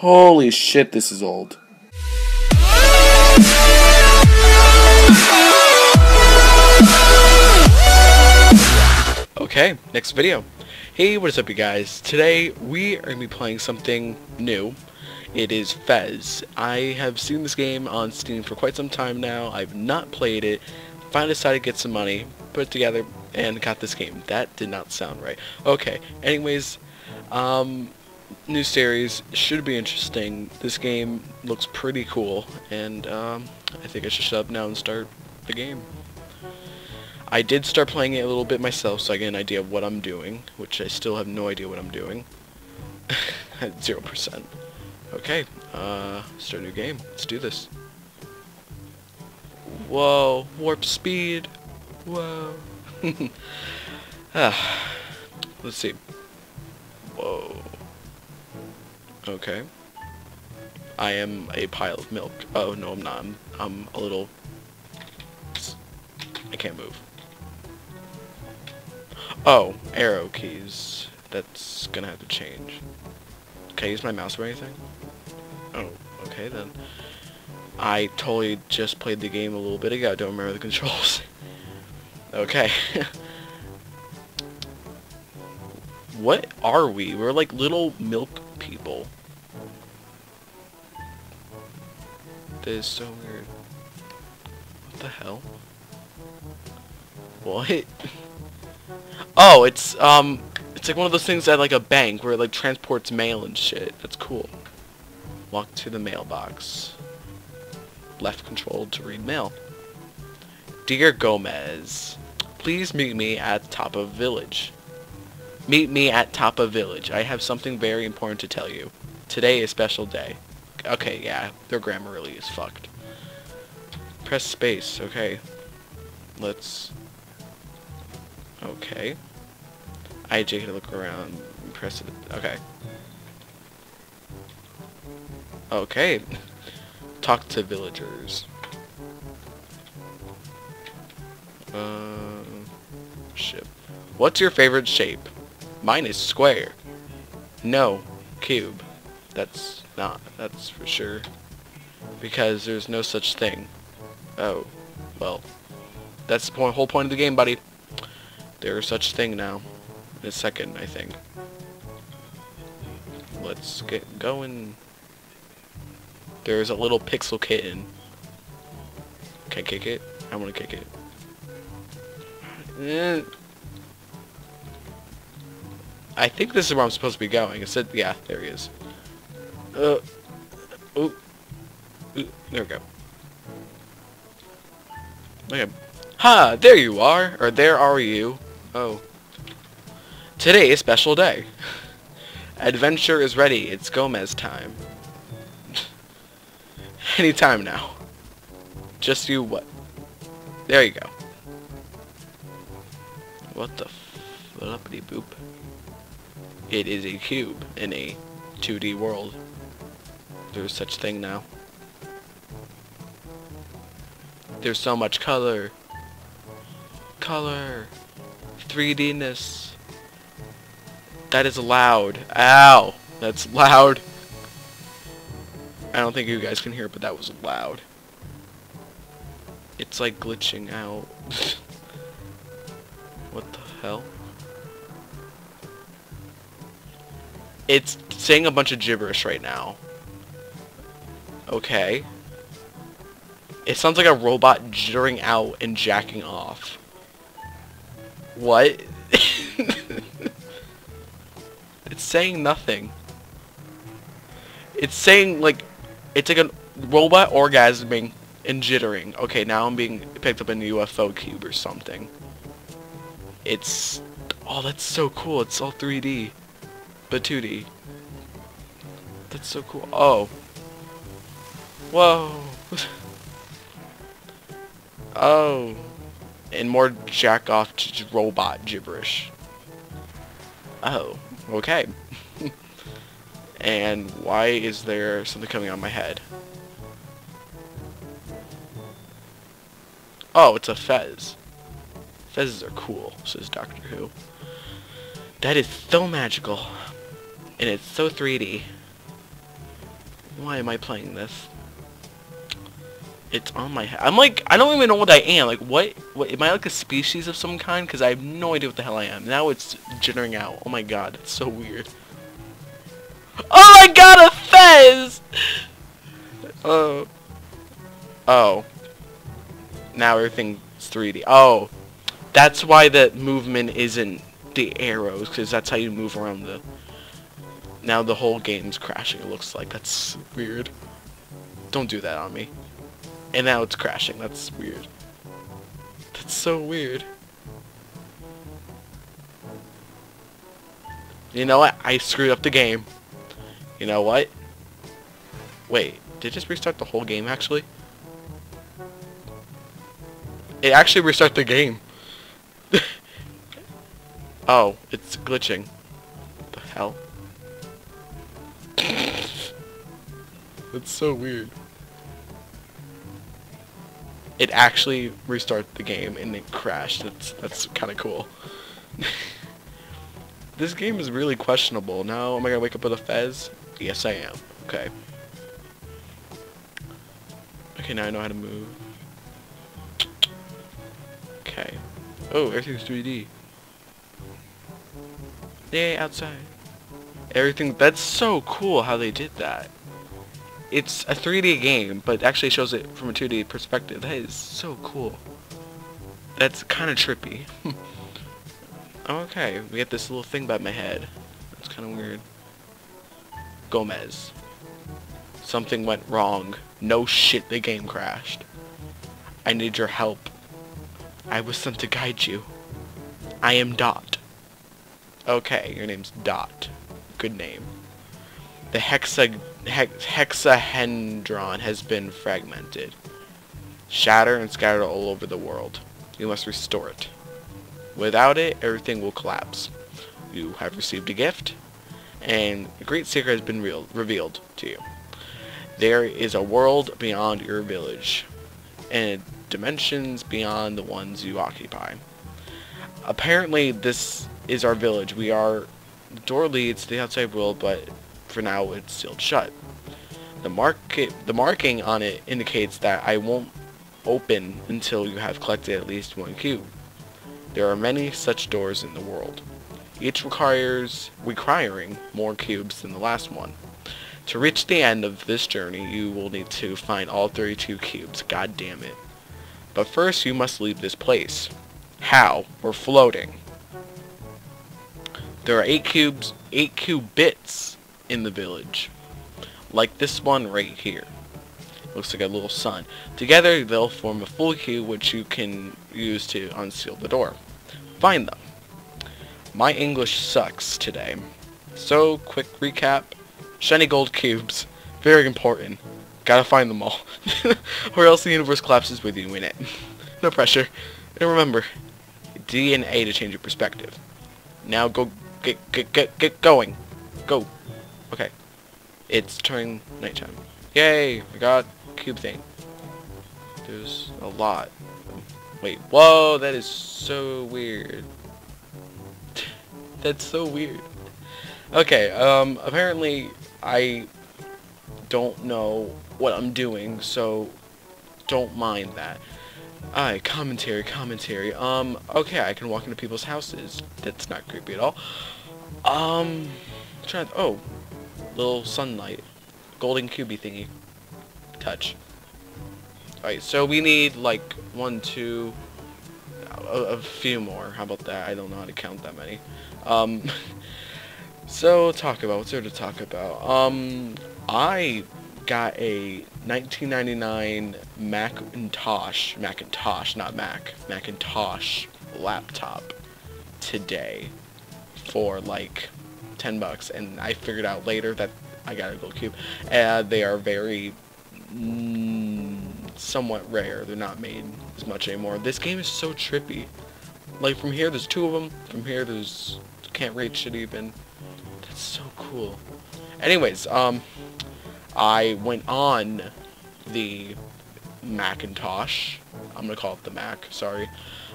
Holy shit, this is old. Okay, next video. Hey, what is up you guys? Today we are going to be playing something new. It is Fez. I have seen this game on Steam for quite some time now. I've not played it. Finally decided to get some money, put it together, and got this game. That did not sound right. Okay, anyways, um, new series should be interesting. This game looks pretty cool, and um, I think I should shut up now and start the game. I did start playing it a little bit myself, so I get an idea of what I'm doing, which I still have no idea what I'm doing. At 0%. Okay, uh, start a new game. Let's do this. Whoa, warp speed. Whoa. ah, let's see. Okay. I am a pile of milk. Oh, no, I'm not. I'm, I'm a little... I can't move. Oh, arrow keys. That's gonna have to change. Can I use my mouse or anything? Oh, okay then. I totally just played the game a little bit ago. I don't remember the controls. okay. what are we? We're like little milk people. That is so weird. What the hell? What? Oh, it's, um, it's like one of those things at like a bank where it like transports mail and shit. That's cool. Walk to the mailbox. Left control to read mail. Dear Gomez, please meet me at top of Village. Meet me at Tapa Village. I have something very important to tell you. Today is a special day. Okay, yeah, their grammar really is fucked. Press space, okay. Let's Okay. I J can look around. Press it. Okay. Okay. Talk to villagers. Uh, ship. What's your favorite shape? Mine is square. No, cube. That's not. That's for sure. Because there's no such thing. Oh, well. That's the point, whole point of the game, buddy. There's such thing now. In a second, I think. Let's get going. There's a little pixel kitten. Can I kick it? I want to kick it. Eh. I think this is where I'm supposed to be going. It said, yeah, there he is. Uh, oh, there we go. Okay. Ha! There you are! Or there are you. Oh. Today is special day. Adventure is ready. It's Gomez time. Any time now. Just you what? There you go. What the flippity boop? It is a cube in a 2D world. There's such thing now. There's so much color. Color. 3D-ness. That is loud. Ow! That's loud. I don't think you guys can hear, but that was loud. It's like glitching out. what the hell? It's saying a bunch of gibberish right now. Okay. It sounds like a robot jittering out and jacking off. What? it's saying nothing. It's saying, like, it's like a robot orgasming and jittering. Okay, now I'm being picked up in a UFO cube or something. It's... Oh, that's so cool. It's all 3D. 2D. That's so cool. Oh. Whoa. oh and more jack off robot gibberish. Oh, okay. and why is there something coming on my head? Oh, it's a fez. Fezes are cool, says Doctor Who. That is so magical. And it's so 3D. Why am I playing this? It's on my head. I'm like, I don't even know what I am. Like, what? What? Am I like a species of some kind? Because I have no idea what the hell I am. Now it's jittering out. Oh my god, it's so weird. Oh my god, a fez! Oh. Oh. Now everything's 3D. Oh. That's why the movement isn't the arrows, because that's how you move around the... Now the whole game's crashing, it looks like. That's weird. Don't do that on me. And now it's crashing. That's weird. That's so weird. You know what? I screwed up the game. You know what? Wait, did it just restart the whole game actually? It actually restarted the game. oh, it's glitching. What the hell? It's so weird. It actually restarted the game and it crashed. That's that's kind of cool. this game is really questionable. Now, am I gonna wake up with a fez? Yes, I am. Okay. Okay, now I know how to move. Okay. Oh, everything's 3D. Yay, outside. Everything, that's so cool how they did that. It's a 3D game, but actually shows it from a 2D perspective. That is so cool. That's kind of trippy. okay, we get this little thing by my head. That's kind of weird. Gomez. Something went wrong. No shit, the game crashed. I need your help. I was sent to guide you. I am Dot. Okay, your name's Dot. Good name. The hexa hex hexahedron has been fragmented. Shattered and scattered all over the world. You must restore it. Without it, everything will collapse. You have received a gift, and a great secret has been revealed to you. There is a world beyond your village, and dimensions beyond the ones you occupy. Apparently, this is our village. We are... The door leads to the outside world, but for now it's sealed shut. The market, the marking on it indicates that I won't open until you have collected at least one cube. There are many such doors in the world. Each requires requiring more cubes than the last one. To reach the end of this journey, you will need to find all 32 cubes. God damn it. But first, you must leave this place. How? We're floating. There are 8 cubes, 8 cube bits in the village. Like this one right here. Looks like a little sun. Together, they'll form a full cube which you can use to unseal the door. Find them. My English sucks today. So, quick recap. Shiny gold cubes. Very important. Gotta find them all. or else the universe collapses with you in it. no pressure. And remember, D and A to change your perspective. Now go get get get get going. Go. Okay. It's turning nighttime. Yay! We got cube thing. There's a lot. Wait, whoa, that is so weird. That's so weird. Okay, um, apparently I don't know what I'm doing, so don't mind that. Alright, commentary, commentary. Um, okay, I can walk into people's houses. That's not creepy at all. Um, to, oh, little sunlight. Golden cubey thingy. Touch. Alright, so we need like one, two, a, a, few more. How about that? I don't know how to count that many. Um, so talk about what's there to talk about. Um, I got a 1999 Macintosh, Macintosh, not Mac, Macintosh laptop today for like 10 bucks, and I figured out later that I got a gold cube. And they are very mm, somewhat rare. They're not made as much anymore. This game is so trippy. Like from here, there's two of them. From here, there's can't reach it even. That's so cool. Anyways, um, I went on the Macintosh. I'm gonna call it the Mac. Sorry.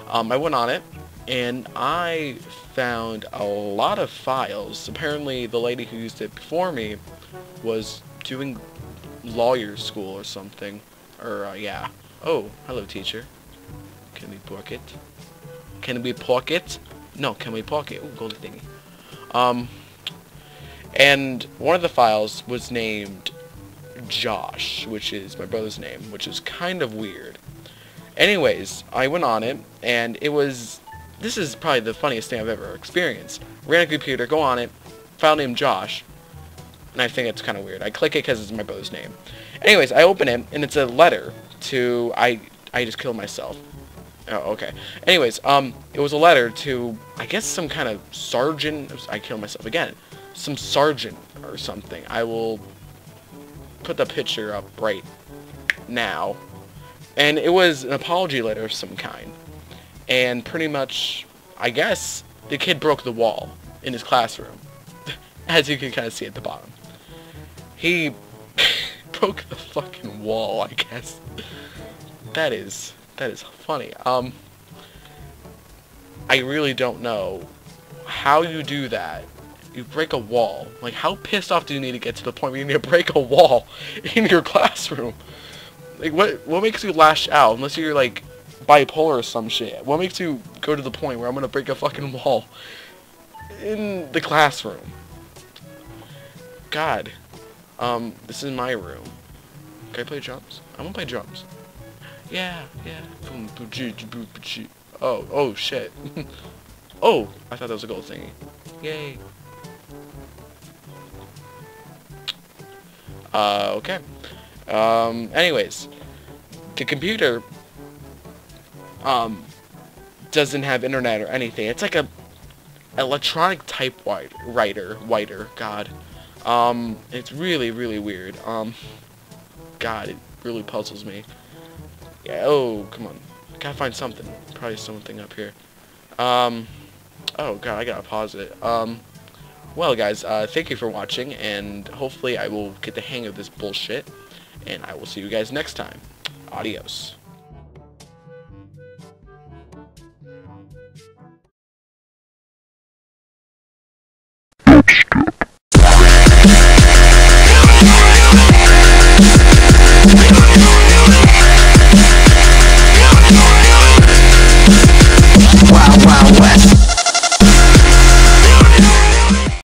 Um, I went on it, and I found a lot of files. Apparently, the lady who used it before me was doing lawyer school or something. Or, uh, yeah. Oh, hello, teacher. Can we pocket? Can we pocket? No, can we pocket? Ooh, gold thingy. Um, and one of the files was named Josh, which is my brother's name, which is kind of weird. Anyways, I went on it, and it was... This is probably the funniest thing I've ever experienced. Ran a computer, go on it, file name Josh, and I think it's kind of weird. I click it because it's my brother's name. Anyways, I open it, and it's a letter to... I, I just killed myself. Oh, okay. Anyways, um, it was a letter to, I guess, some kind of sergeant. I killed myself again. Some sergeant or something. I will put the picture up right now. And it was an apology letter of some kind. And pretty much, I guess, the kid broke the wall in his classroom. As you can kind of see at the bottom. He broke the fucking wall, I guess. That is that is funny. Um, I really don't know how you do that. You break a wall. Like, how pissed off do you need to get to the point where you need to break a wall in your classroom? Like, what what makes you lash out? Unless you're, like, bipolar or some shit. What makes you go to the point where I'm gonna break a fucking wall in the classroom? God. Um, this is my room. Can I play drums? I wanna play drums. Yeah, yeah. Oh, oh shit. oh, I thought that was a gold thingy. Yay. Uh, okay. Um, anyways, the computer, um, doesn't have internet or anything. It's like a electronic typewriter, writer, writer, god. Um, it's really, really weird. Um, god, it really puzzles me. Yeah, oh, come on. Gotta find something. Probably something up here. Um, oh god, I gotta pause it. Um, well guys, uh, thank you for watching, and hopefully I will get the hang of this bullshit, and I will see you guys next time. Adios.